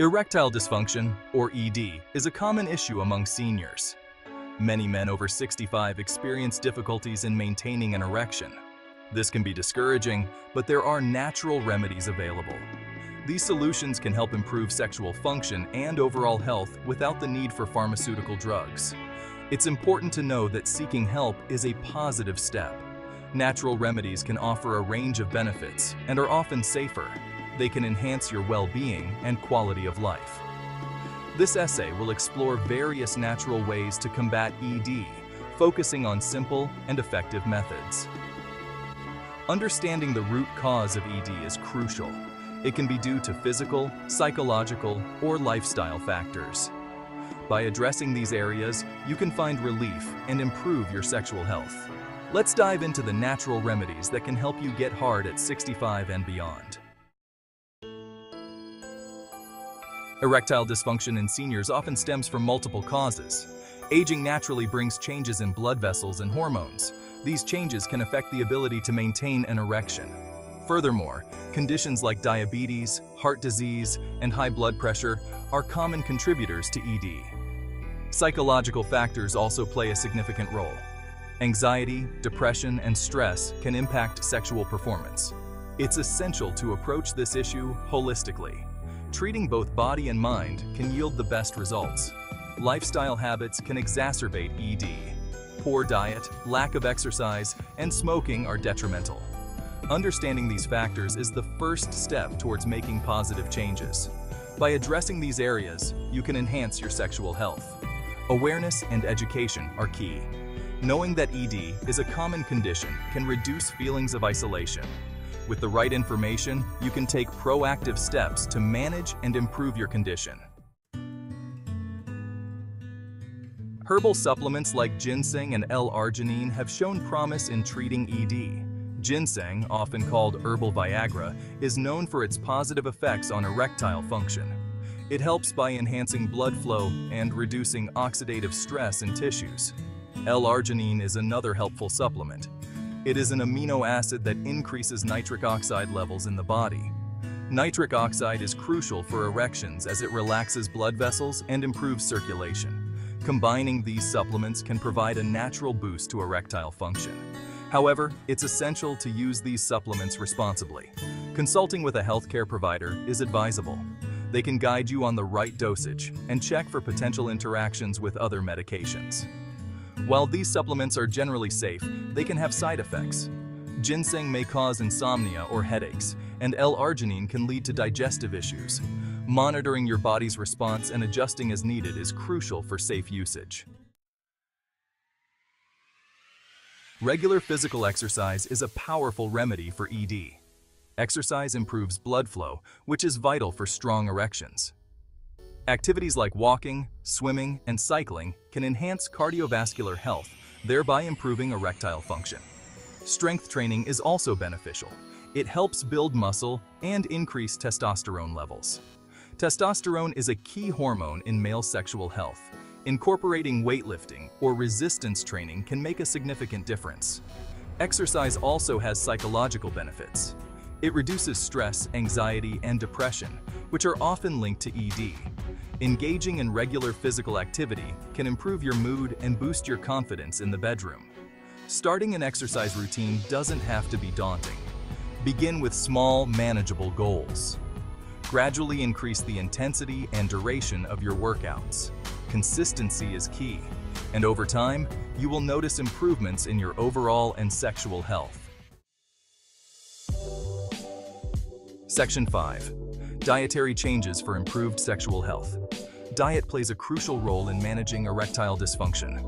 Erectile dysfunction, or ED, is a common issue among seniors. Many men over 65 experience difficulties in maintaining an erection. This can be discouraging, but there are natural remedies available. These solutions can help improve sexual function and overall health without the need for pharmaceutical drugs. It's important to know that seeking help is a positive step. Natural remedies can offer a range of benefits and are often safer, they can enhance your well-being and quality of life. This essay will explore various natural ways to combat ED, focusing on simple and effective methods. Understanding the root cause of ED is crucial. It can be due to physical, psychological, or lifestyle factors. By addressing these areas, you can find relief and improve your sexual health. Let's dive into the natural remedies that can help you get hard at 65 and beyond. Erectile dysfunction in seniors often stems from multiple causes. Aging naturally brings changes in blood vessels and hormones. These changes can affect the ability to maintain an erection. Furthermore, conditions like diabetes, heart disease, and high blood pressure are common contributors to ED. Psychological factors also play a significant role. Anxiety, depression, and stress can impact sexual performance. It's essential to approach this issue holistically. Treating both body and mind can yield the best results. Lifestyle habits can exacerbate ED. Poor diet, lack of exercise, and smoking are detrimental. Understanding these factors is the first step towards making positive changes. By addressing these areas, you can enhance your sexual health. Awareness and education are key. Knowing that ED is a common condition can reduce feelings of isolation with the right information, you can take proactive steps to manage and improve your condition. Herbal supplements like ginseng and L-arginine have shown promise in treating ED. Ginseng, often called herbal Viagra, is known for its positive effects on erectile function. It helps by enhancing blood flow and reducing oxidative stress in tissues. L-arginine is another helpful supplement. It is an amino acid that increases nitric oxide levels in the body. Nitric oxide is crucial for erections as it relaxes blood vessels and improves circulation. Combining these supplements can provide a natural boost to erectile function. However, it's essential to use these supplements responsibly. Consulting with a healthcare provider is advisable. They can guide you on the right dosage and check for potential interactions with other medications. While these supplements are generally safe, they can have side effects. Ginseng may cause insomnia or headaches, and L-arginine can lead to digestive issues. Monitoring your body's response and adjusting as needed is crucial for safe usage. Regular physical exercise is a powerful remedy for ED. Exercise improves blood flow, which is vital for strong erections. Activities like walking, swimming, and cycling can enhance cardiovascular health, thereby improving erectile function. Strength training is also beneficial. It helps build muscle and increase testosterone levels. Testosterone is a key hormone in male sexual health. Incorporating weightlifting or resistance training can make a significant difference. Exercise also has psychological benefits. It reduces stress, anxiety, and depression, which are often linked to ED. Engaging in regular physical activity can improve your mood and boost your confidence in the bedroom. Starting an exercise routine doesn't have to be daunting. Begin with small, manageable goals. Gradually increase the intensity and duration of your workouts. Consistency is key, and over time, you will notice improvements in your overall and sexual health. Section 5. Dietary changes for improved sexual health. Diet plays a crucial role in managing erectile dysfunction.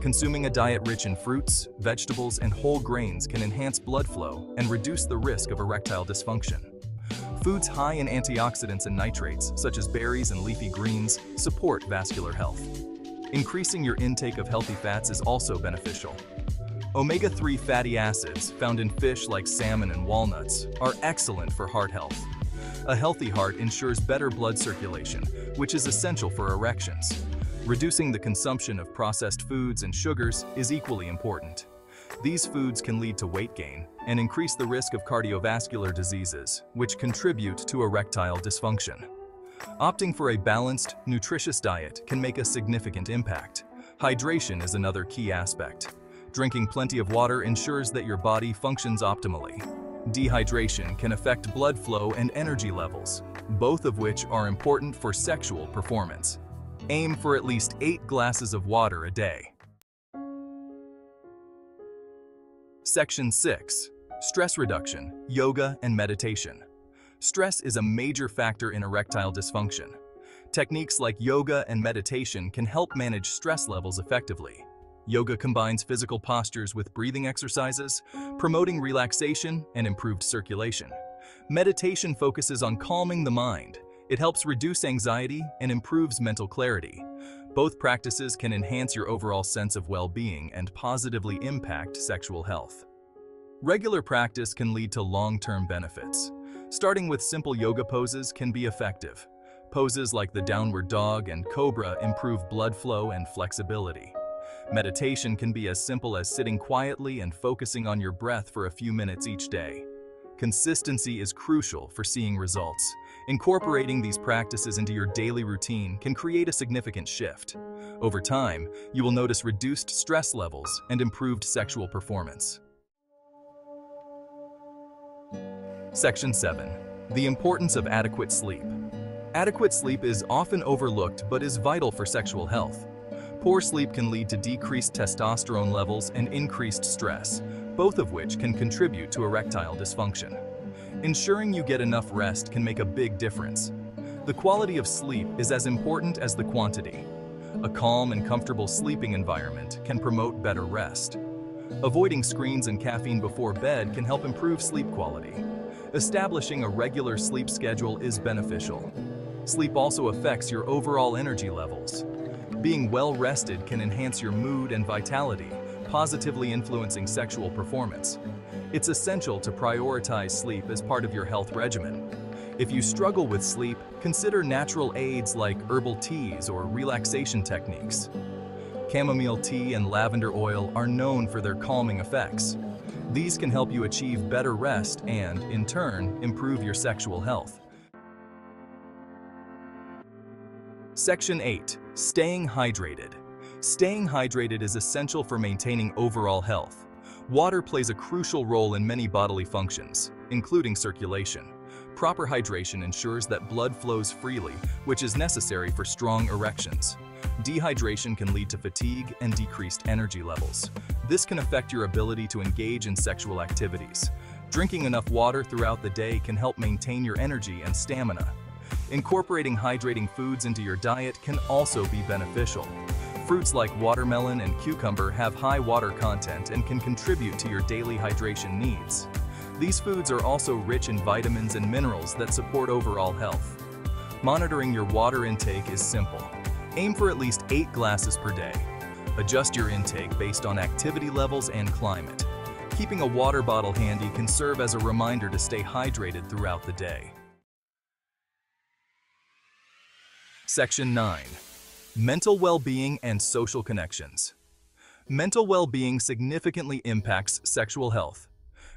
Consuming a diet rich in fruits, vegetables, and whole grains can enhance blood flow and reduce the risk of erectile dysfunction. Foods high in antioxidants and nitrates, such as berries and leafy greens, support vascular health. Increasing your intake of healthy fats is also beneficial. Omega-3 fatty acids, found in fish like salmon and walnuts, are excellent for heart health. A healthy heart ensures better blood circulation, which is essential for erections. Reducing the consumption of processed foods and sugars is equally important. These foods can lead to weight gain and increase the risk of cardiovascular diseases, which contribute to erectile dysfunction. Opting for a balanced, nutritious diet can make a significant impact. Hydration is another key aspect. Drinking plenty of water ensures that your body functions optimally. Dehydration can affect blood flow and energy levels, both of which are important for sexual performance. Aim for at least 8 glasses of water a day. Section 6. Stress Reduction, Yoga and Meditation. Stress is a major factor in erectile dysfunction. Techniques like yoga and meditation can help manage stress levels effectively. Yoga combines physical postures with breathing exercises, promoting relaxation and improved circulation. Meditation focuses on calming the mind. It helps reduce anxiety and improves mental clarity. Both practices can enhance your overall sense of well-being and positively impact sexual health. Regular practice can lead to long-term benefits. Starting with simple yoga poses can be effective. Poses like the downward dog and cobra improve blood flow and flexibility. Meditation can be as simple as sitting quietly and focusing on your breath for a few minutes each day. Consistency is crucial for seeing results. Incorporating these practices into your daily routine can create a significant shift. Over time, you will notice reduced stress levels and improved sexual performance. Section 7. The importance of adequate sleep. Adequate sleep is often overlooked but is vital for sexual health. Poor sleep can lead to decreased testosterone levels and increased stress, both of which can contribute to erectile dysfunction. Ensuring you get enough rest can make a big difference. The quality of sleep is as important as the quantity. A calm and comfortable sleeping environment can promote better rest. Avoiding screens and caffeine before bed can help improve sleep quality. Establishing a regular sleep schedule is beneficial. Sleep also affects your overall energy levels. Being well rested can enhance your mood and vitality, positively influencing sexual performance. It's essential to prioritize sleep as part of your health regimen. If you struggle with sleep, consider natural aids like herbal teas or relaxation techniques. Chamomile tea and lavender oil are known for their calming effects. These can help you achieve better rest and, in turn, improve your sexual health. Section 8. Staying hydrated. Staying hydrated is essential for maintaining overall health. Water plays a crucial role in many bodily functions, including circulation. Proper hydration ensures that blood flows freely, which is necessary for strong erections. Dehydration can lead to fatigue and decreased energy levels. This can affect your ability to engage in sexual activities. Drinking enough water throughout the day can help maintain your energy and stamina. Incorporating hydrating foods into your diet can also be beneficial. Fruits like watermelon and cucumber have high water content and can contribute to your daily hydration needs. These foods are also rich in vitamins and minerals that support overall health. Monitoring your water intake is simple. Aim for at least 8 glasses per day. Adjust your intake based on activity levels and climate. Keeping a water bottle handy can serve as a reminder to stay hydrated throughout the day. Section 9. Mental well-being and social connections. Mental well-being significantly impacts sexual health.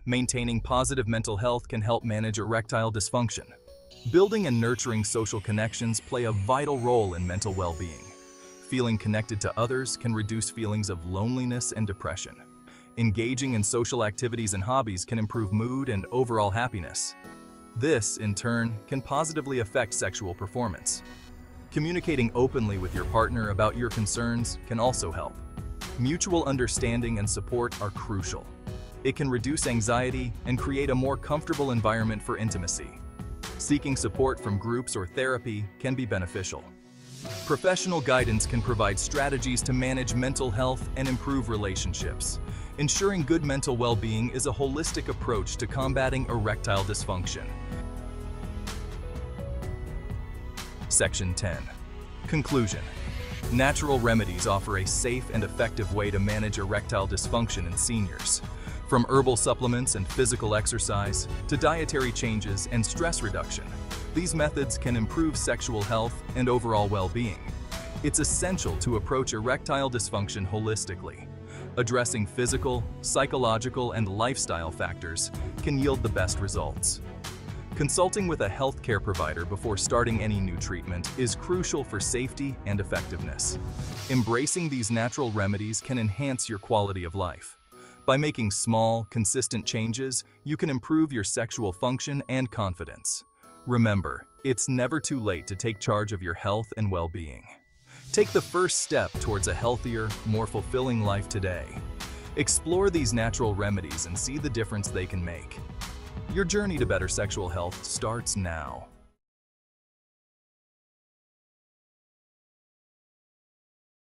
Maintaining positive mental health can help manage erectile dysfunction. Building and nurturing social connections play a vital role in mental well-being. Feeling connected to others can reduce feelings of loneliness and depression. Engaging in social activities and hobbies can improve mood and overall happiness. This, in turn, can positively affect sexual performance. Communicating openly with your partner about your concerns can also help. Mutual understanding and support are crucial. It can reduce anxiety and create a more comfortable environment for intimacy. Seeking support from groups or therapy can be beneficial. Professional guidance can provide strategies to manage mental health and improve relationships. Ensuring good mental well-being is a holistic approach to combating erectile dysfunction. Section 10. Conclusion. Natural remedies offer a safe and effective way to manage erectile dysfunction in seniors. From herbal supplements and physical exercise to dietary changes and stress reduction, these methods can improve sexual health and overall well-being. It's essential to approach erectile dysfunction holistically. Addressing physical, psychological, and lifestyle factors can yield the best results. Consulting with a healthcare provider before starting any new treatment is crucial for safety and effectiveness. Embracing these natural remedies can enhance your quality of life. By making small, consistent changes, you can improve your sexual function and confidence. Remember, it's never too late to take charge of your health and well-being. Take the first step towards a healthier, more fulfilling life today. Explore these natural remedies and see the difference they can make. Your journey to better sexual health starts now.